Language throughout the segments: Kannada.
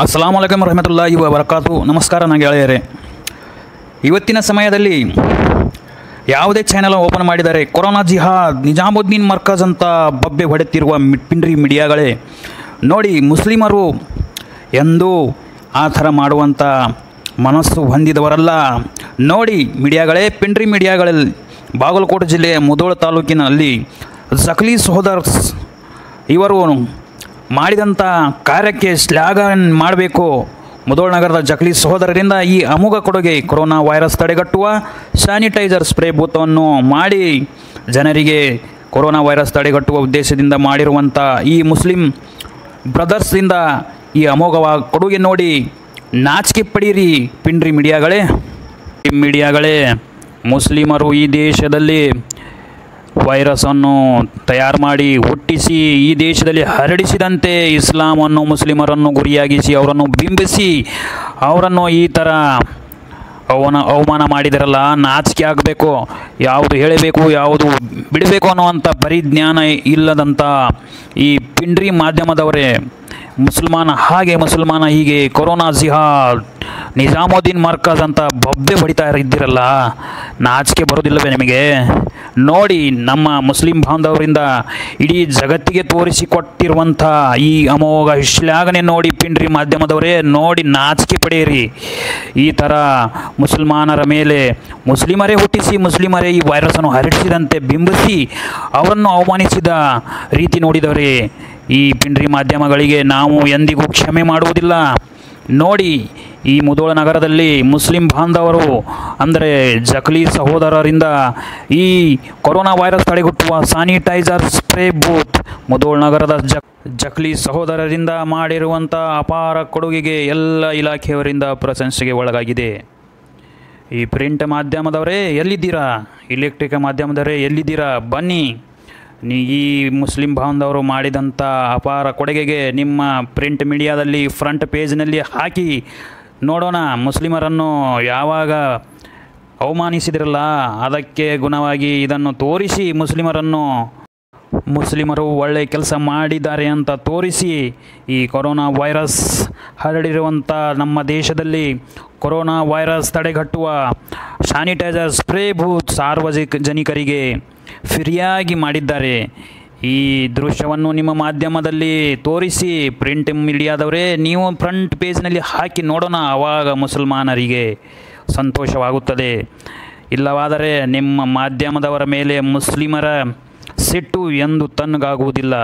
ಅಸ್ಸಲಾಂ ವಲೈಕಮ್ ಇವ ವರಕಾತು ನಮಸ್ಕಾರ ನಾನು ಗೆಳೆಯರೆ ಇವತ್ತಿನ ಸಮಯದಲ್ಲಿ ಯಾವುದೇ ಚಾನೆಲ್ ಓಪನ್ ಮಾಡಿದರೆ ಕೊರೋನಾ ಜಿಹಾದ್, ನಿಜಾಮುದ್ದೀನ್ ಮರ್ಕಜ್ ಅಂತ ಬಬ್ಬೆ ಹೊಡೆತ್ತಿರುವ ಪಿಂಡ್ರಿ ಮೀಡಿಯಾಗಳೇ, ನೋಡಿ ಮುಸ್ಲಿಮರು ಎಂದೂ ಆ ಥರ ಮಾಡುವಂಥ ಮನಸ್ಸು ಹೊಂದಿದವರಲ್ಲ. ನೋಡಿ ಮೀಡಿಯಾಗಳೇ ಪಿಂಡ್ರಿ ಮೀಡಿಯಾಗಳಲ್ಲಿ ಬಾಗಲಕೋಟೆ ಜಿಲ್ಲೆಯ ಮುದೋಳ ತಾಲೂಕಿನಲ್ಲಿ ಜಕ್ಲಿ ಸಹೋದರ್ಸ್ ಇವರು ಮಾಡಿದಂಥ ಕಾರ್ಯಕ್ಕೆ ಶ್ಲಾಘ ಮಾಡಬೇಕು. ಮುದೋಳ್ ನಗರದ ಜಕ್ಲಿ ಸಹೋದರರಿಂದ ಈ ಅಮೋಘ ಕೊಡುಗೆ ಕೊರೋನಾ ವೈರಸ್ ತಡೆಗಟ್ಟುವ ಸ್ಯಾನಿಟೈಸರ್ ಸ್ಪ್ರೇ ಭೂತವನ್ನು ಮಾಡಿ. ಜನರಿಗೆ ಕೊರೋನಾ ವೈರಸ್ ತಡೆಗಟ್ಟುವ ಉದ್ದೇಶದಿಂದ ಮಾಡಿರುವಂಥ ಈ ಮುಸ್ಲಿಂ ಬ್ರದರ್ಸ್ದಿಂದ ಈ ಅಮೋಘವ ಕೊಡುಗೆ ನೋಡಿ ನಾಚಿಕೆ ಪಡೀರಿ ಪಿಂಡ್ರಿ ಮೀಡಿಯಾಗಳೇ. ಮೀಡಿಯಾಗಳೇ, ಮುಸ್ಲಿಮರು ಈ ದೇಶದಲ್ಲಿ ವೈರಸನ್ನು ತಯಾರು ಮಾಡಿ ಹುಟ್ಟಿಸಿ ಈ ದೇಶದಲ್ಲಿ ಹರಡಿಸಿದಂತೆ ಇಸ್ಲಾಮನ್ನು ಮುಸ್ಲಿಮರನ್ನು ಗುರಿಯಾಗಿಸಿ ಅವರನ್ನು ಬಿಂಬಿಸಿ ಅವರನ್ನು ಈ ಥರ ಅವನ ಅವಮಾನ ಮಾಡಿದರಲ್ಲ, ನಾಚಿಕೆ ಆಗಬೇಕು, ಯಾವುದು ಹೇಳಬೇಕು, ಯಾವುದು ಬಿಡಬೇಕು ಅನ್ನುವಂಥ ಪರಿಜ್ಞಾನ ಇಲ್ಲದಂಥ ಈ ಪಿಂಡ್ರಿ ಮಾಧ್ಯಮದವರೇ, ಮುಸಲ್ಮಾನ ಹಾಗೆ ಮುಸಲ್ಮಾನ ಹೀಗೆ ಕೊರೋನಾ ಜಿಹಾದ್, ನಿಜಾಮುದ್ದೀನ್ ಮರ್ಕಜ್ ಅಂತ ಬೊಬ್ಬೆ ಹೊಡಿತಾ ಇದ್ದಿರಲ್ಲ, ನಾಚಿಕೆ ಬರೋದಿಲ್ಲವೇ ನಿಮಗೆ? ನೋಡಿ ನಮ್ಮ ಮುಸ್ಲಿಂ ಬಾಂಧವರಿಂದ ಇಡೀ ಜಗತ್ತಿಗೆ ತೋರಿಸಿಕೊಟ್ಟಿರುವಂಥ ಈ ಅಮೋಘ ಶ್ಲಾಘನೆ ನೋಡಿ ಪಿಂಡ್ರಿ ಮಾಧ್ಯಮದವರೇ, ನೋಡಿ ನಾಚಿಕೆ ಪಡೆಯಿರಿ. ಈ ಥರ ಮುಸಲ್ಮಾನರ ಮೇಲೆ ಮುಸ್ಲಿಮರೇ ಹುಟ್ಟಿಸಿ, ಮುಸ್ಲಿಮರೇ ಈ ವೈರಸನ್ನು ಹರಡಿಸಿದಂತೆ ಬಿಂಬಿಸಿ ಅವರನ್ನು ಅವಮಾನಿಸಿದ ರೀತಿ ನೋಡಿದವರೇ, ಈ ಪಿಂಡ್ರಿ ಮಾಧ್ಯಮಗಳಿಗೆ ನಾವು ಎಂದಿಗೂ ಕ್ಷಮೆ ಮಾಡುವುದಿಲ್ಲ. ನೋಡಿ ಈ ಮುಧೋಳ ನಗರದಲ್ಲಿ ಮುಸ್ಲಿಂ ಬಾಂಧವರು, ಅಂದರೆ ಜಕ್ಲಿ ಸಹೋದರರಿಂದ ಈ ಕೊರೋನಾ ವೈರಸ್ ತಡೆಗಟ್ಟುವ ಸ್ಯಾನಿಟೈಸರ್ ಸ್ಪ್ರೇ ಬೂತ್ ಮುಧೋಳ ನಗರದ ಜಕ್, ಜಕ್ಲಿ ಸಹೋದರರಿಂದ ಮಾಡಿರುವಂಥ ಅಪಾರ ಕೊಡುಗೆಗೆ ಎಲ್ಲ ಇಲಾಖೆಯವರಿಂದ ಪ್ರಶಂಸೆಗೆ ಒಳಗಾಗಿದೆ. ಈ ಪ್ರಿಂಟ್ ಮಾಧ್ಯಮದವರೇ, ಎಲ್ಲಿದ್ದೀರಾ? ಇಲೆಕ್ಟ್ರಿಕ್ ಮಾಧ್ಯಮದವರೇ, ಎಲ್ಲಿದ್ದೀರಾ? ಬನ್ನಿ. ನೀ, ಈ ಮುಸ್ಲಿಂ ಬಾಂಧವರು ಮಾಡಿದಂಥ ಅಪಾರ ಕೊಡುಗೆಗೆ ನಿಮ್ಮ ಪ್ರಿಂಟ್ ಮೀಡಿಯಾದಲ್ಲಿ ಫ್ರಂಟ್ ಪೇಜ್ನಲ್ಲಿ ಹಾಕಿ ನೋಡೋಣ, ಮುಸ್ಲಿಮರನ್ನು ಯಾವಾಗ ಅವಮಾನಿಸಿದ್ರಲ್ಲ, ಅದಕ್ಕೆ ಗುಣವಾಗಿ ಇದನ್ನು ತೋರಿಸಿ ಮುಸ್ಲಿಮರನ್ನು. ಮುಸ್ಲಿಮರು ಒಳ್ಳೆಯ ಕೆಲಸ ಮಾಡಿದ್ದಾರೆ ಅಂತ ತೋರಿಸಿ ಈ ಕೊರೋನಾ ವೈರಸ್ ಹರಡಿರುವಂಥ ನಮ್ಮ ದೇಶದಲ್ಲಿ ಕೊರೋನಾ ವೈರಸ್ ತಡೆಗಟ್ಟುವ ಸ್ಯಾನಿಟೈಸರ್ ಸ್ಪ್ರೇ ಬೂತ್ ಸಾರ್ವಜನಿಕರಿಗೆ ಫ್ರೀಯಾಗಿ ಮಾಡಿದ್ದಾರೆ. ಈ ದೃಶ್ಯವನ್ನು ನಿಮ್ಮ ಮಾಧ್ಯಮದಲ್ಲಿ ತೋರಿಸಿ ಪ್ರಿಂಟ್ ಮೀಡಿಯಾದವರೇ, ನೀವು ಫ್ರಂಟ್ ಪೇಜ್ನಲ್ಲಿ ಹಾಕಿ ನೋಡೋಣ. ಆವಾಗ ಮುಸಲ್ಮಾನರಿಗೆ ಸಂತೋಷವಾಗುತ್ತದೆ. ಇಲ್ಲವಾದರೆ ನಿಮ್ಮ ಮಾಧ್ಯಮದವರ ಮೇಲೆ ಮುಸ್ಲಿಮರ ಸಿಟ್ಟು ಎಂದು ತನ್ನಗಾಗುವುದಿಲ್ಲ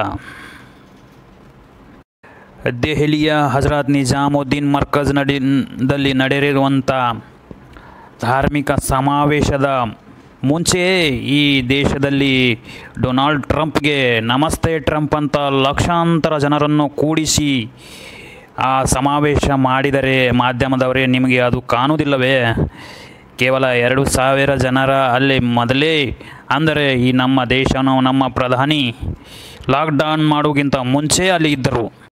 ದೆಹಲಿಯ ಹಜರತ್ ನಿಜಾಮುದ್ದೀನ್ ಮರ್ಕಜ್ ನಡಿದಲ್ಲಿ ನಡೆದಿರುವಂಥ ಧಾರ್ಮಿಕ ಸಮಾವೇಶದ ಮುಂಚೆ ಈ ದೇಶದಲ್ಲಿ ಡೊನಾಲ್ಡ್ ಟ್ರಂಪ್ಗೆ ನಮಸ್ತೆ ಟ್ರಂಪ್ ಅಂತ ಲಕ್ಷಾಂತರ ಜನರನ್ನು ಕೂಡಿಸಿ ಆ ಸಮಾವೇಶ ಮಾಡಿದರೆ ಮಾಧ್ಯಮದವರೇ ನಿಮಗೆ ಅದು ಕಾಣುವುದಿಲ್ಲವೇ? ಕೇವಲ ಎರಡು ಸಾವಿರ ಜನರ ಅಲ್ಲಿ ಮೊದಲೇ ಅಂದರೆ ಈ ನಮ್ಮ ದೇಶನೋ ನಮ್ಮ ಪ್ರಧಾನಿ ಲಾಕ್ಡೌನ್ ಮಾಡೋಕ್ಕಿಂತ ಮುಂಚೆ ಅಲ್ಲಿ ಇದ್ದರು.